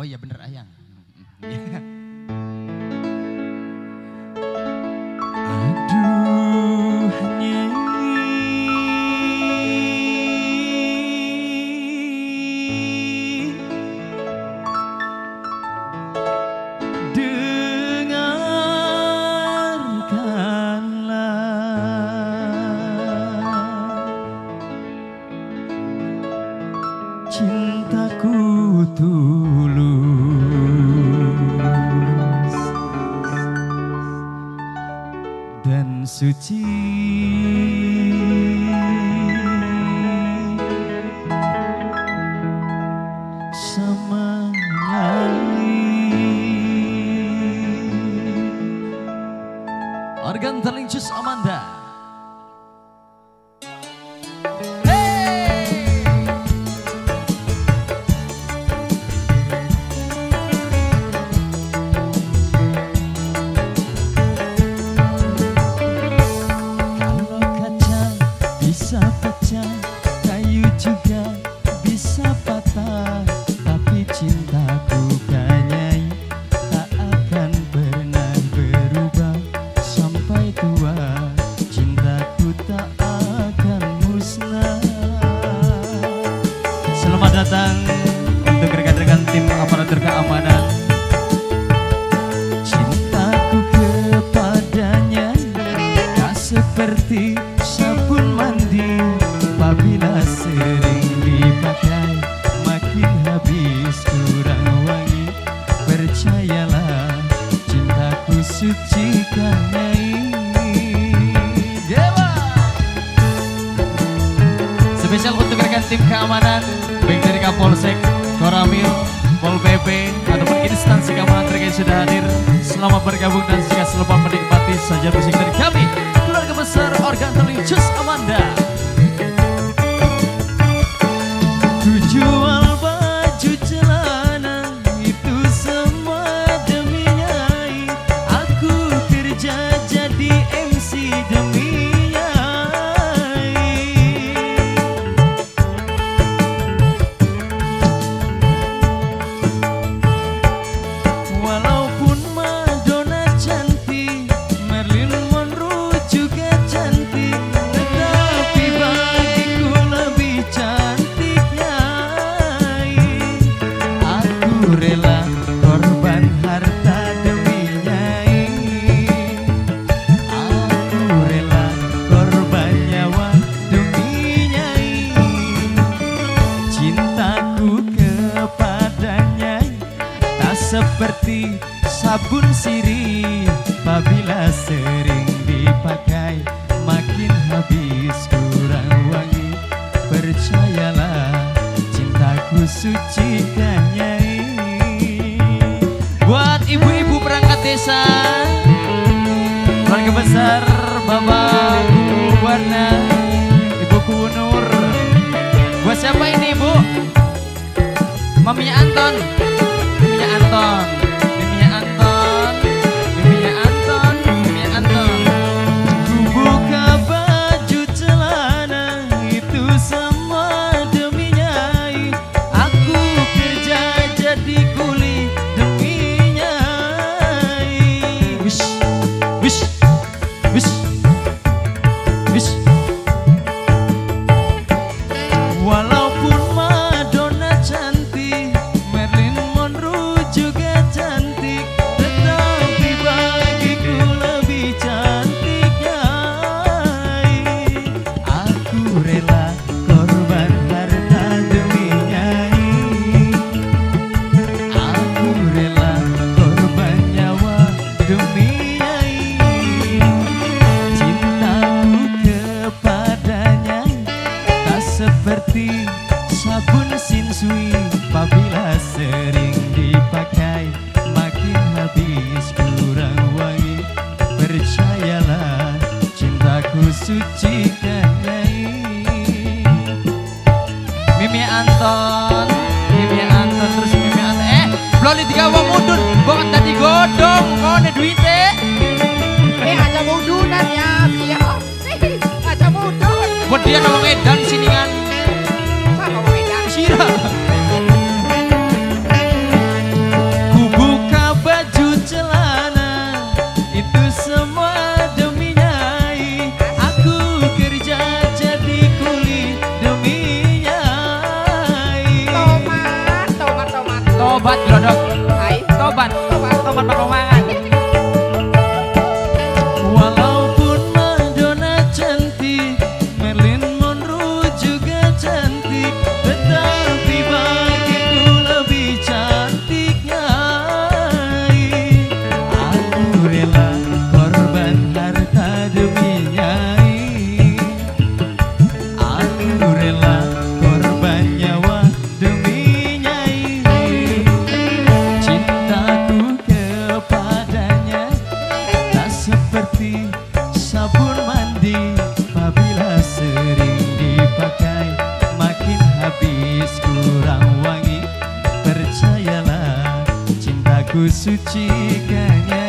Oh iya bener ayang. Aduh nyi Dengarkanlah cintaku tulus suci sama Organ terlincus Amanda. Aparatur keamanan. Cintaku kepadanya tak seperti sabun mandi. Apabila sering dipakai makin habis kurang wangi. Percayalah cintaku suci karena Spesial untuk rekan tim keamanan baik dari Kapolsek, Koramil, Pol PP ataupun instansi keamanan terkait sudah hadir. Selamat bergabung dan jika selamat menikmati saja musik dari seperti sabun sirih Apabila sering dipakai makin habis kurang wangi Percayalah cintaku suci kanyai Buat ibu-ibu perangkat desa, keluarga besar Bapak Bu Warna, Ibu Kunur. Buat siapa ini Ibu? Maminya Anton. Seperti sabun sinsui Apabila sering dipakai makin habis kurang wangi Percayalah cintaku suci karena Mimi Anton. Mimi Anton terus Mimi Anton. Eh, Bloli tiga wong mudun. Bukan tadi godong. Kau ada Tobat glodok. Hai, Tobat. tomat. Tobat perkembangan. Walaupun seperti sabun mandi Apabila sering dipakai. Makin habis kurang wangi Percayalah cintaku suci kanyai